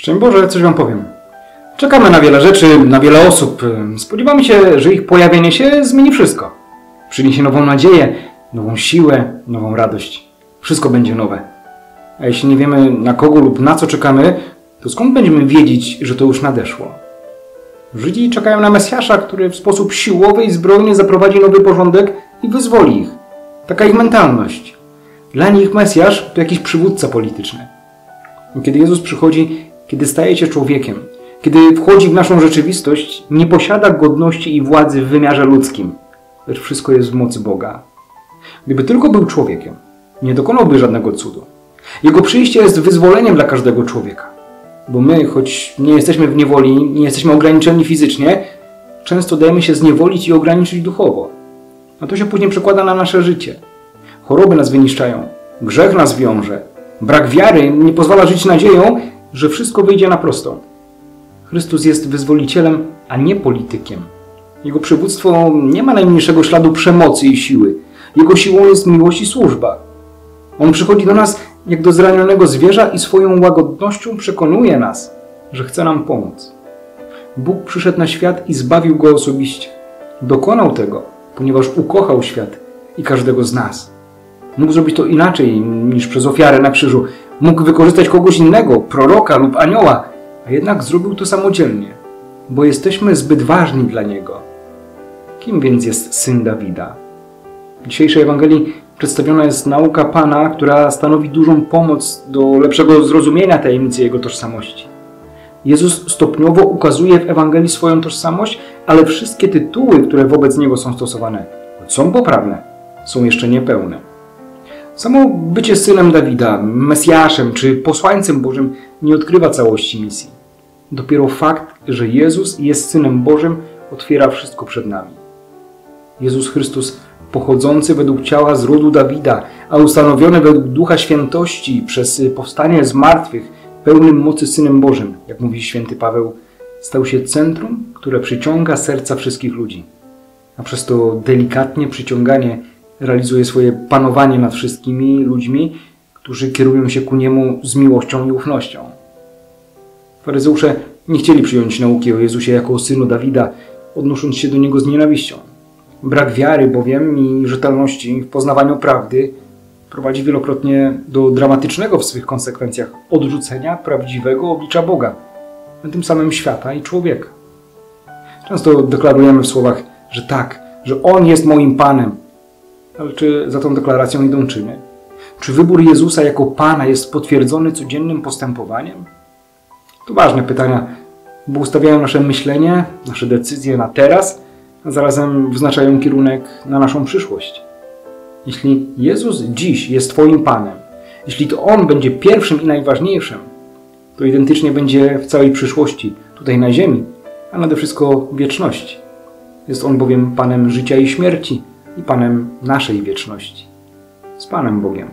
Szczęść Boże, coś Wam powiem. Czekamy na wiele rzeczy, na wiele osób. Spodziewamy się, że ich pojawienie się zmieni wszystko. Przyniesie nową nadzieję, nową siłę, nową radość. Wszystko będzie nowe. A jeśli nie wiemy na kogo lub na co czekamy, to skąd będziemy wiedzieć, że to już nadeszło? Żydzi czekają na Mesjasza, który w sposób siłowy i zbrojny zaprowadzi nowy porządek i wyzwoli ich. Taka ich mentalność. Dla nich Mesjasz to jakiś przywódca polityczny. I Kiedy Jezus przychodzi, kiedy staje się człowiekiem, kiedy wchodzi w naszą rzeczywistość, nie posiada godności i władzy w wymiarze ludzkim, lecz wszystko jest w mocy Boga. Gdyby tylko był człowiekiem, nie dokonałby żadnego cudu. Jego przyjście jest wyzwoleniem dla każdego człowieka. Bo my, choć nie jesteśmy w niewoli, nie jesteśmy ograniczeni fizycznie, często dajemy się zniewolić i ograniczyć duchowo. A to się później przekłada na nasze życie. Choroby nas wyniszczają, grzech nas wiąże, brak wiary nie pozwala żyć nadzieją, że wszystko wyjdzie na prostą. Chrystus jest wyzwolicielem, a nie politykiem. Jego przywództwo nie ma najmniejszego śladu przemocy i siły. Jego siłą jest miłość i służba. On przychodzi do nas jak do zranionego zwierza i swoją łagodnością przekonuje nas, że chce nam pomóc. Bóg przyszedł na świat i zbawił go osobiście. Dokonał tego, ponieważ ukochał świat i każdego z nas. Mógł zrobić to inaczej niż przez ofiarę na krzyżu. Mógł wykorzystać kogoś innego, proroka lub anioła, a jednak zrobił to samodzielnie, bo jesteśmy zbyt ważni dla Niego. Kim więc jest syn Dawida? W dzisiejszej Ewangelii przedstawiona jest nauka Pana, która stanowi dużą pomoc do lepszego zrozumienia tajemnicy Jego tożsamości. Jezus stopniowo ukazuje w Ewangelii swoją tożsamość, ale wszystkie tytuły, które wobec Niego są stosowane, są poprawne, są jeszcze niepełne. Samo bycie synem Dawida, Mesjaszem czy posłańcem Bożym nie odkrywa całości misji. Dopiero fakt, że Jezus jest synem Bożym, otwiera wszystko przed nami. Jezus Chrystus, pochodzący według ciała z rodu Dawida, a ustanowiony według Ducha Świętości przez powstanie z martwych, pełnym mocy Synem Bożym, jak mówi święty Paweł, stał się centrum, które przyciąga serca wszystkich ludzi. A przez to delikatnie przyciąganie realizuje swoje panowanie nad wszystkimi ludźmi, którzy kierują się ku niemu z miłością i ufnością. Faryzeusze nie chcieli przyjąć nauki o Jezusie jako o synu Dawida, odnosząc się do niego z nienawiścią. Brak wiary bowiem i rzetelności w poznawaniu prawdy prowadzi wielokrotnie do dramatycznego w swych konsekwencjach odrzucenia prawdziwego oblicza Boga, a tym samym świata i człowieka. Często deklarujemy w słowach, że tak, że On jest moim Panem, ale czy za tą deklaracją idą czyny? Czy wybór Jezusa jako Pana jest potwierdzony codziennym postępowaniem? To ważne pytania, bo ustawiają nasze myślenie, nasze decyzje na teraz, a zarazem wyznaczają kierunek na naszą przyszłość. Jeśli Jezus dziś jest Twoim Panem, jeśli to On będzie pierwszym i najważniejszym, to identycznie będzie w całej przyszłości, tutaj na ziemi, a nade wszystko wieczności. Jest On bowiem Panem życia i śmierci i Panem naszej wieczności. Z Panem Bogiem.